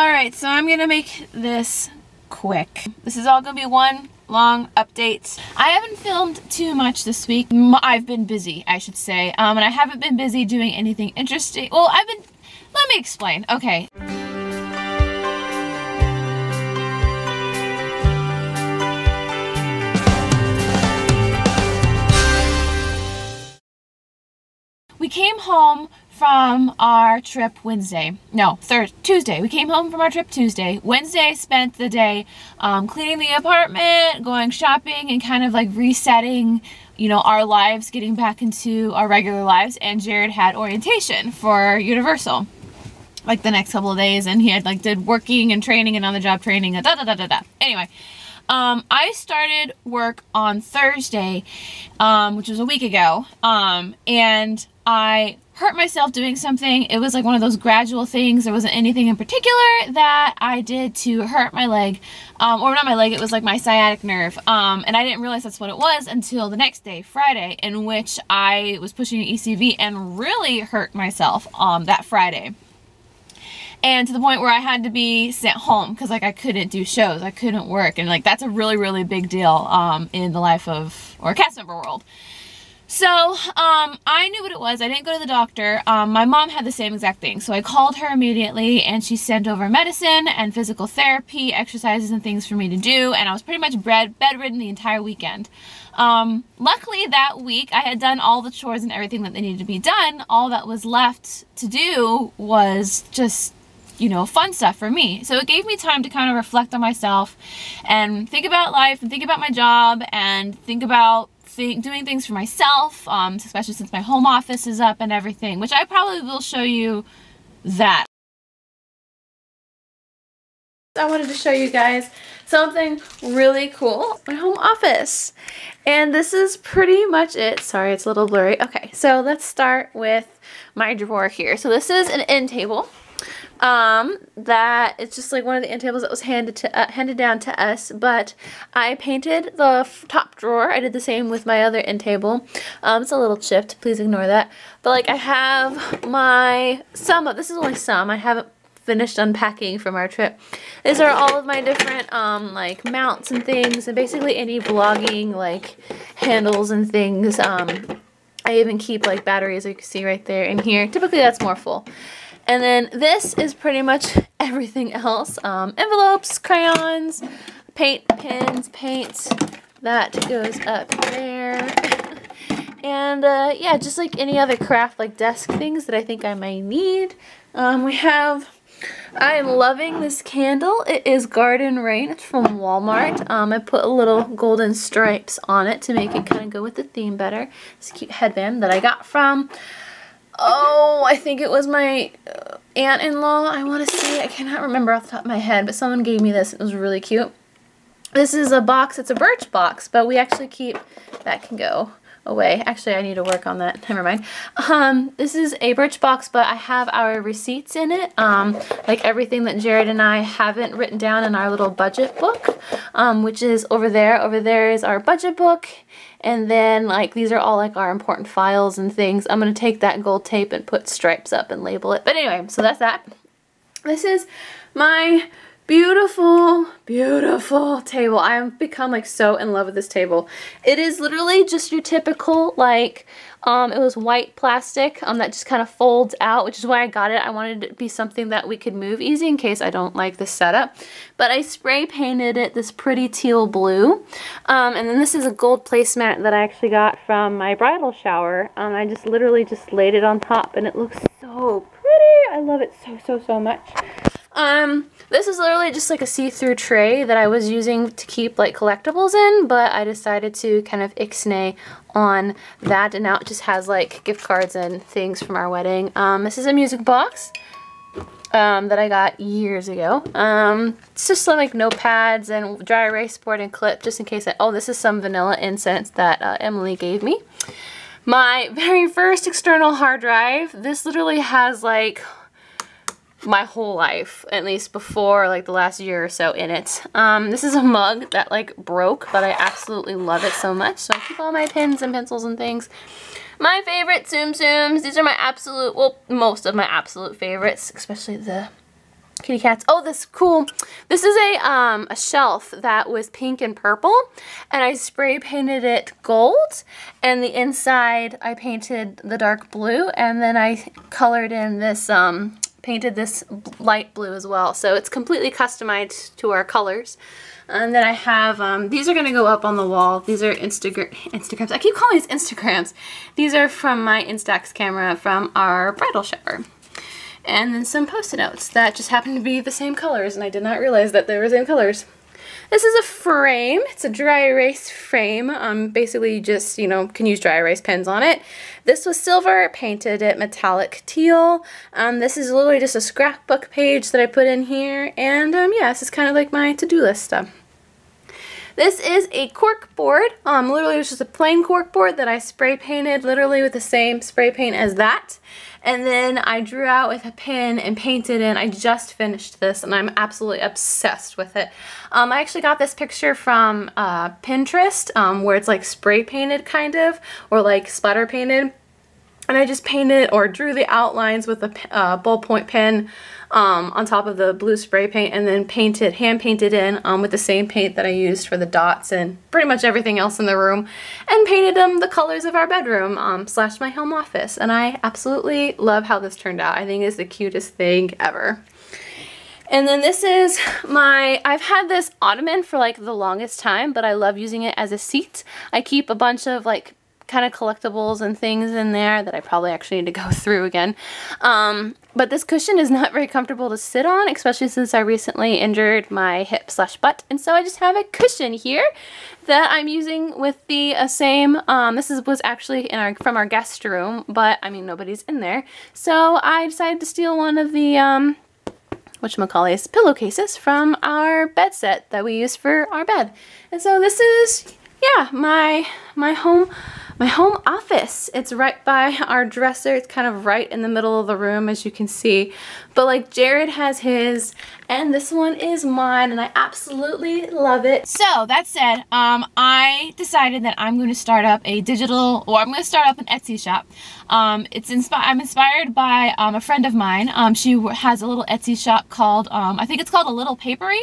Alright, so I'm gonna make this quick. This is all gonna be one long update. I haven't filmed too much this week. I've been busy, I should say. Um, and I haven't been busy doing anything interesting. Well, I've been, let me explain. Okay. Came home from our trip Wednesday. No, Thursday, Tuesday. We came home from our trip Tuesday. Wednesday, spent the day um, cleaning the apartment, going shopping, and kind of like resetting, you know, our lives, getting back into our regular lives. And Jared had orientation for Universal like the next couple of days and he had like did working and training and on the job training da da da da da. Anyway, um, I started work on Thursday, um, which was a week ago, um, and I hurt myself doing something. It was like one of those gradual things. There wasn't anything in particular that I did to hurt my leg, um, or not my leg, it was like my sciatic nerve. Um, and I didn't realize that's what it was until the next day, Friday, in which I was pushing an ECV and really hurt myself um, that Friday and to the point where I had to be sent home because like I couldn't do shows, I couldn't work, and like that's a really really big deal um, in the life of or cast member world. So um, I knew what it was. I didn't go to the doctor. Um, my mom had the same exact thing, so I called her immediately, and she sent over medicine and physical therapy, exercises and things for me to do, and I was pretty much bed bedridden the entire weekend. Um, luckily that week I had done all the chores and everything that they needed to be done. All that was left to do was just you know, fun stuff for me. So it gave me time to kind of reflect on myself and think about life and think about my job and think about doing things for myself, um, especially since my home office is up and everything, which I probably will show you that. I wanted to show you guys something really cool. My home office. And this is pretty much it. Sorry, it's a little blurry. Okay, so let's start with my drawer here. So this is an end table um, that it's just like one of the end tables that was handed to uh, handed down to us. But I painted the top drawer. I did the same with my other end table. Um, it's a little chipped. Please ignore that. But like I have my some of this is only some. I haven't finished unpacking from our trip. These are all of my different um, like mounts and things and basically any vlogging like handles and things. Um, I even keep like batteries you can see right there in here. Typically that's more full. And then this is pretty much everything else. Um, envelopes, crayons, paint, pens, paints. That goes up there. and uh, yeah, just like any other craft like desk things that I think I might need. Um, we have, I am loving this candle. It is Garden Rain. It's from Walmart. Um, I put a little golden stripes on it to make it kind of go with the theme better. It's a cute headband that I got from oh, I think it was my aunt-in-law, I want to say. I cannot remember off the top of my head, but someone gave me this. It was really cute. This is a box. It's a Birchbox, but we actually keep, that can go away. Actually, I need to work on that. Never mind. Um, this is a Birchbox, but I have our receipts in it. Um, like everything that Jared and I haven't written down in our little budget book, um, which is over there. Over there is our budget book. And then like these are all like our important files and things. I'm going to take that gold tape and put stripes up and label it. But anyway, so that's that. This is my beautiful, beautiful table. I have become like so in love with this table. It is literally just your typical like um, it was white plastic um, that just kind of folds out, which is why I got it. I wanted it to be something that we could move easy in case I don't like this setup. But I spray painted it this pretty teal blue. Um, and then this is a gold placemat that I actually got from my bridal shower. Um, I just literally just laid it on top and it looks so pretty. I love it so, so, so much. Um, this is literally just like a see-through tray that I was using to keep like collectibles in, but I decided to kind of ixnay on that, and now it just has like gift cards and things from our wedding. Um, this is a music box um, that I got years ago. Um, it's just like notepads and dry erase board and clip just in case I, oh, this is some vanilla incense that uh, Emily gave me. My very first external hard drive, this literally has like my whole life, at least before like the last year or so in it. Um, this is a mug that like broke, but I absolutely love it so much. So I keep all my pens and pencils and things. My favorite Tsum Tsums. These are my absolute, well, most of my absolute favorites, especially the kitty cats. Oh, this cool. This is a um, a shelf that was pink and purple, and I spray painted it gold, and the inside I painted the dark blue, and then I colored in this um, painted this light blue as well. So it's completely customized to our colors. And then I have, um, these are going to go up on the wall. These are Instagram, Instagrams. I keep calling these Instagrams. These are from my Instax camera from our bridal shower and then some post-it notes that just happen to be the same colors and I did not realize that they were the same colors. This is a frame. It's a dry erase frame. Um, basically just, you know, can use dry erase pens on it. This was silver, painted it metallic teal. Um, this is literally just a scrapbook page that I put in here. And um, yeah, this is kind of like my to-do list stuff. This is a cork board. Um, literally it was just a plain cork board that I spray painted literally with the same spray paint as that. And then I drew out with a pen and painted in. I just finished this and I'm absolutely obsessed with it. Um, I actually got this picture from uh, Pinterest um, where it's like spray painted kind of or like splatter painted. And I just painted or drew the outlines with a uh, ballpoint pen um, on top of the blue spray paint and then painted, hand painted in um, with the same paint that I used for the dots and pretty much everything else in the room and painted them the colors of our bedroom um, slash my home office and I absolutely love how this turned out. I think it's the cutest thing ever. And then this is my, I've had this ottoman for like the longest time, but I love using it as a seat. I keep a bunch of like kind of collectibles and things in there that I probably actually need to go through again. Um, but this cushion is not very comfortable to sit on, especially since I recently injured my hip slash butt. And so I just have a cushion here that I'm using with the uh, same, um, this is, was actually in our from our guest room, but I mean, nobody's in there. So I decided to steal one of the, um, whatchamacallit, pillowcases from our bed set that we use for our bed. And so this is, yeah, my, my home my home office. It's right by our dresser. It's kind of right in the middle of the room as you can see. But like Jared has his and this one is mine and I absolutely love it. So that said, um, I decided that I'm going to start up a digital, or I'm going to start up an Etsy shop. Um, it's inspi I'm inspired by um, a friend of mine. Um, she has a little Etsy shop called, um, I think it's called A Little Papery.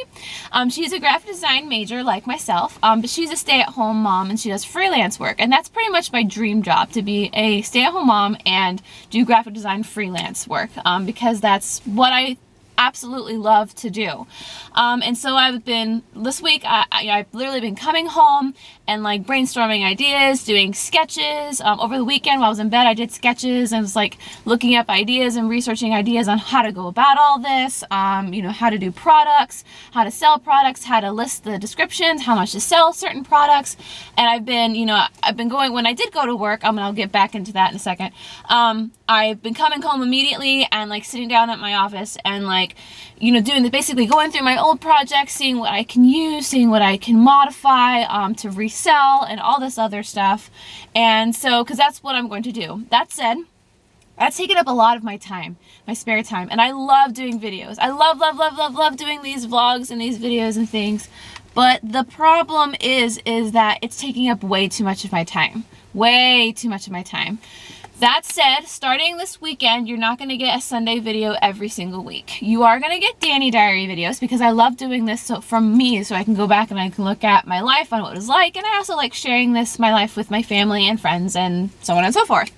Um, she's a graphic design major like myself, but she's a stay-at-home mom and she does freelance work. And that's pretty much my dream job, to be a stay-at-home mom and do graphic design freelance work because that's what I absolutely love to do. Um, and so I've been, this week, I, have literally been coming home and like brainstorming ideas, doing sketches. Um, over the weekend while I was in bed, I did sketches and was like looking up ideas and researching ideas on how to go about all this, um, you know, how to do products, how to sell products, how to list the descriptions, how much to sell certain products. And I've been, you know, I've been going, when I did go to work, I mean, I'll get back into that in a second. Um, I've been coming home immediately and like sitting down at my office and like, you know, doing the, basically going through my old projects, seeing what I can use, seeing what I can modify um, to resell and all this other stuff. And so, because that's what I'm going to do. That said, that's taken up a lot of my time, my spare time. And I love doing videos. I love, love, love, love, love doing these vlogs and these videos and things. But the problem is, is that it's taking up way too much of my time. Way too much of my time. That said, starting this weekend, you're not going to get a Sunday video every single week. You are going to get Dani Diary videos because I love doing this so from me so I can go back and I can look at my life on what it was like and I also like sharing this, my life with my family and friends and so on and so forth.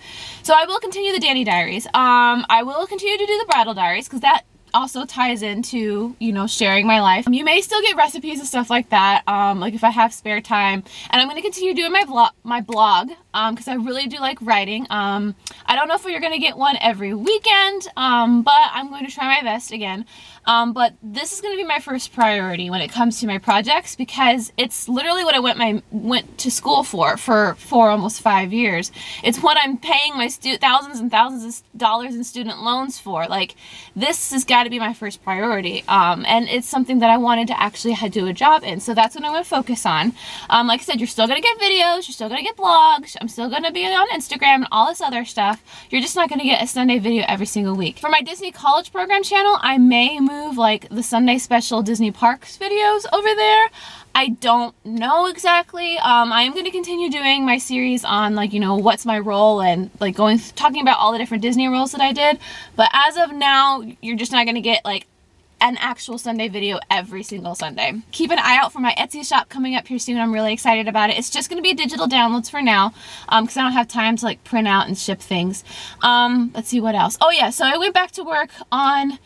So I will continue the Dani Diaries. Um, I will continue to do the Bridal Diaries because that also ties into, you know, sharing my life. You may still get recipes and stuff like that, um, like if I have spare time. And I'm going to continue doing my vlog, my blog, um because um, I really do like writing. Um, I don't know if you're going to get one every weekend, um, but I'm going to try my best again. Um, but this is going to be my first priority when it comes to my projects because it's literally what I went my went to school for for for almost five years. It's what I'm paying my stu thousands and thousands of dollars in student loans for. Like this has got to be my first priority, um, and it's something that I wanted to actually do a job in. So that's what I'm going to focus on. Um, like I said, you're still going to get videos, you're still going to get blogs. I'm still going to be on Instagram and all this other stuff. You're just not going to get a Sunday video every single week. For my Disney College Program channel, I may move like the Sunday special Disney Parks videos over there. I don't know exactly. Um, I am going to continue doing my series on like, you know, what's my role and like going, talking about all the different Disney roles that I did. But as of now, you're just not going to get like an actual Sunday video every single Sunday. Keep an eye out for my Etsy shop coming up here soon. I'm really excited about it. It's just going to be digital downloads for now because um, I don't have time to like print out and ship things. Um, let's see what else. Oh yeah, so I went back to work on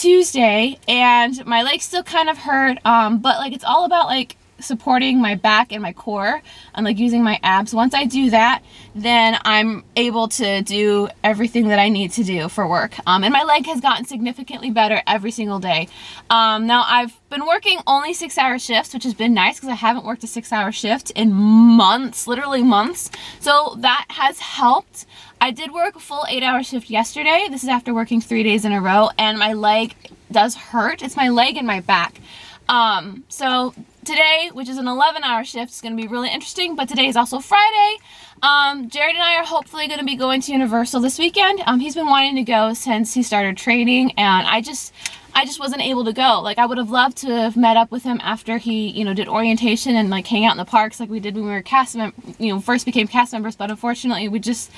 Tuesday and my legs still kind of hurt um, but like it's all about like supporting my back and my core and like using my abs. Once I do that, then I'm able to do everything that I need to do for work. Um, and my leg has gotten significantly better every single day. Um, now I've been working only six hour shifts, which has been nice because I haven't worked a six hour shift in months, literally months. So that has helped. I did work a full eight hour shift yesterday. This is after working three days in a row and my leg does hurt. It's my leg and my back. Um, so today, which is an 11 hour shift, is going to be really interesting, but today is also Friday. Um, Jared and I are hopefully going to be going to Universal this weekend. Um, he's been wanting to go since he started training, and I just, I just wasn't able to go. Like, I would have loved to have met up with him after he, you know, did orientation and, like, hang out in the parks like we did when we were cast members, you know, first became cast members, but unfortunately, we just,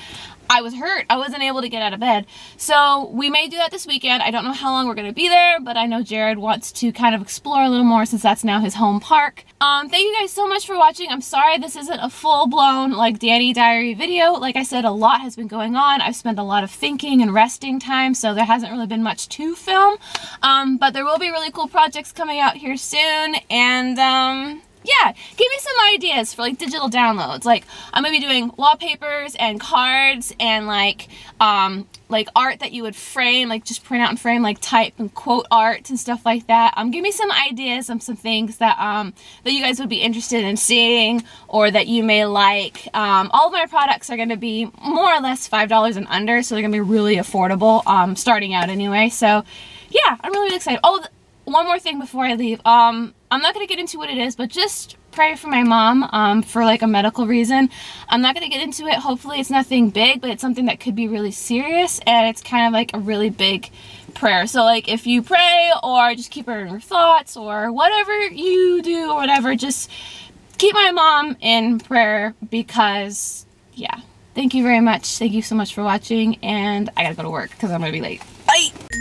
I was hurt. I wasn't able to get out of bed. So we may do that this weekend. I don't know how long we're going to be there, but I know Jared wants to kind of explore a little more since that's now his home park. Um, thank you guys so much for watching. I'm sorry this isn't a full-blown, like, Dani Diary video. Like I said, a lot has been going on. I've spent a lot of thinking and resting time, so there hasn't really been much to film. Um, but there will be really cool projects coming out here soon, and, um, yeah, give me some ideas for like digital downloads. Like I'm gonna be doing wallpapers and cards and like um like art that you would frame, like just print out and frame, like type and quote art and stuff like that. Um, give me some ideas of some things that um that you guys would be interested in seeing or that you may like. Um, all of my products are gonna be more or less five dollars and under, so they're gonna be really affordable. Um, starting out anyway. So yeah, I'm really excited. Oh one more thing before I leave. Um, I'm not going to get into what it is, but just pray for my mom um, for like a medical reason. I'm not going to get into it. Hopefully it's nothing big, but it's something that could be really serious and it's kind of like a really big prayer. So like if you pray or just keep her in your thoughts or whatever you do or whatever, just keep my mom in prayer because yeah. Thank you very much. Thank you so much for watching and I gotta go to work because I'm gonna be late. Bye!